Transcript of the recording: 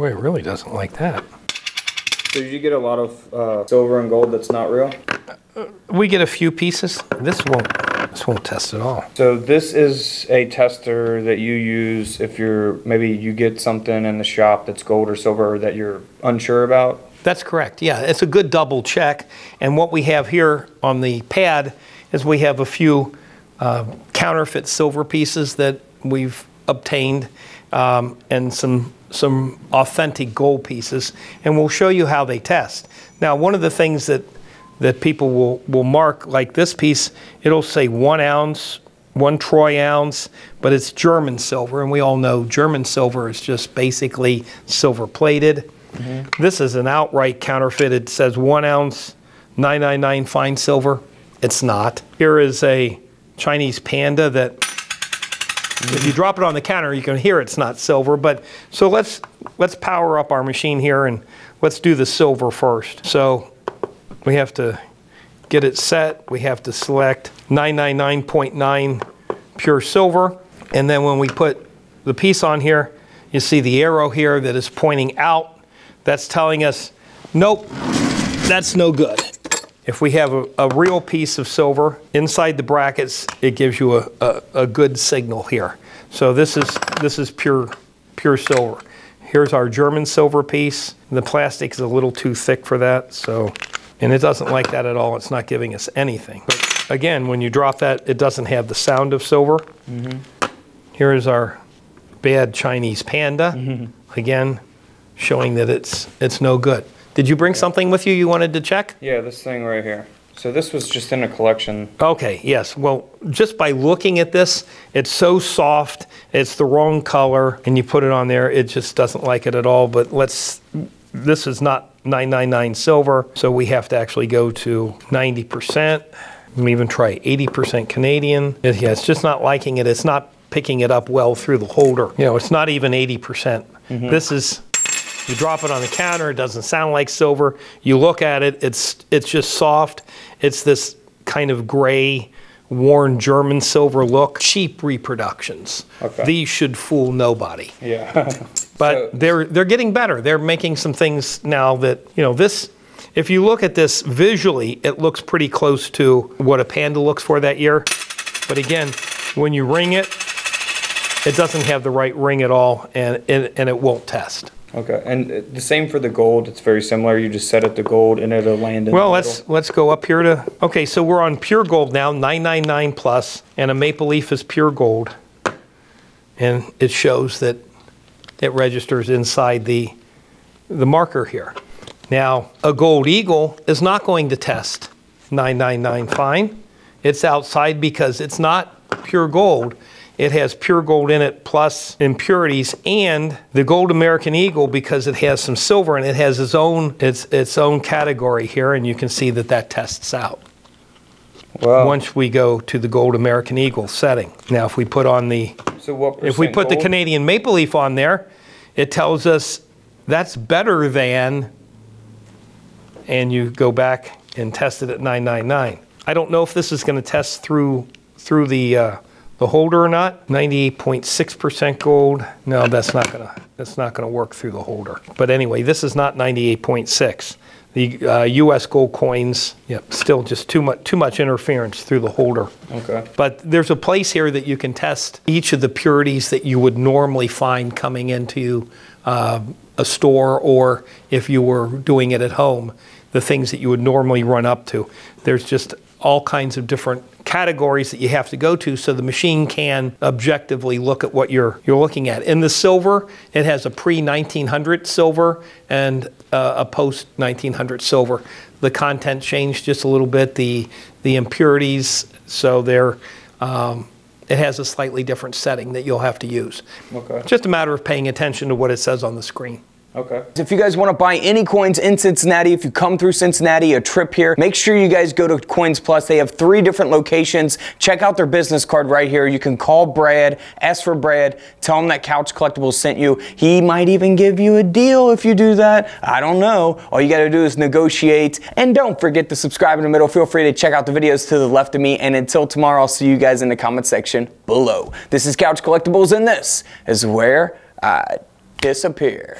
Boy, it really doesn't like that. So did you get a lot of uh, silver and gold that's not real? We get a few pieces. This won't, this won't test at all. So this is a tester that you use if you're, maybe you get something in the shop that's gold or silver that you're unsure about? That's correct. Yeah, it's a good double check. And what we have here on the pad is we have a few uh, counterfeit silver pieces that we've obtained um, and some some authentic gold pieces, and we'll show you how they test. Now, one of the things that that people will will mark like this piece, it'll say one ounce, one troy ounce, but it's German silver, and we all know German silver is just basically silver plated. Mm-hmm. This is an outright counterfeit. It says one ounce, 999 fine silver. It's not. Here is a Chinese panda that if you drop it on the counter, you can hear it's not silver. But so let's let's power up our machine here and let's do the silver first. So we have to get it set. We have to select 999.9 pure silver. And then when we put the piece on here, you see the arrow here that is pointing out. That's telling us, nope, that's no good. If we have a, a, real piece of silver inside the brackets, it gives you a, a, a, good signal here. So this is, this is pure, pure silver. Here's our German silver piece. The plastic is a little too thick for that, so, and it doesn't like that at all. It's not giving us anything. But again, when you drop that, it doesn't have the sound of silver. Mm -hmm. Here is our bad Chinese panda. Mm -hmm. Again, showing that it's, it's no good. Did you bring something with you you wanted to check? Yeah, this thing right here. So this was just in a collection. Okay, yes. Well, just by looking at this, it's so soft, it's the wrong color, and you put it on there, it just doesn't like it at all. But let's, this is not 999 silver, so we have to actually go to 90%. We even try 80% Canadian. It, yeah, it's just not liking it. It's not picking it up well through the holder. You know, it's not even 80%. percent mm -hmm. This is you drop it on the counter, it doesn't sound like silver. You look at it, it's, it's just soft. It's this kind of gray, worn German silver look. Cheap reproductions. Okay. These should fool nobody. Yeah. but so, they're, they're getting better. They're making some things now that, you know, this, if you look at this visually, it looks pretty close to what a Panda looks for that year. But again, when you ring it, it doesn't have the right ring at all and, and, and it won't test. Okay, and uh, the same for the gold. It's very similar. You just set it to gold, and it'll land in. Well, let's let's go up here to. Okay, so we're on pure gold now, 999 plus, and a maple leaf is pure gold, and it shows that it registers inside the the marker here. Now, a gold eagle is not going to test 999 fine. It's outside because it's not pure gold. It has pure gold in it plus impurities, and the Gold American Eagle because it has some silver and it has its own its its own category here, and you can see that that tests out. Wow. Once we go to the Gold American Eagle setting. Now, if we put on the so what if we put gold? the Canadian Maple Leaf on there, it tells us that's better than, and you go back and test it at 999. I don't know if this is going to test through through the uh, the holder or not. 98.6% gold. No, that's not gonna that's not gonna work through the holder. But anyway, this is not 98.6. The uh, U.S. gold coins, yep, still just too much too much interference through the holder. Okay. But there's a place here that you can test each of the purities that you would normally find coming into uh, a store, or if you were doing it at home, the things that you would normally run up to. There's just all kinds of different categories that you have to go to so the machine can objectively look at what you're you're looking at. In the silver, it has a pre-1900 silver and uh, a post-1900 silver. The content changed just a little bit. The the impurities, so they're um, it has a slightly different setting that you'll have to use. Okay. Just a matter of paying attention to what it says on the screen. Okay. If you guys want to buy any coins in Cincinnati, if you come through Cincinnati, a trip here, make sure you guys go to Coins Plus. They have three different locations. Check out their business card right here. You can call Brad, ask for Brad, tell him that Couch Collectibles sent you. He might even give you a deal if you do that. I don't know. All you got to do is negotiate. And don't forget to subscribe in the middle. Feel free to check out the videos to the left of me. And until tomorrow, I'll see you guys in the comment section below. This is Couch Collectibles, and this is where I disappear.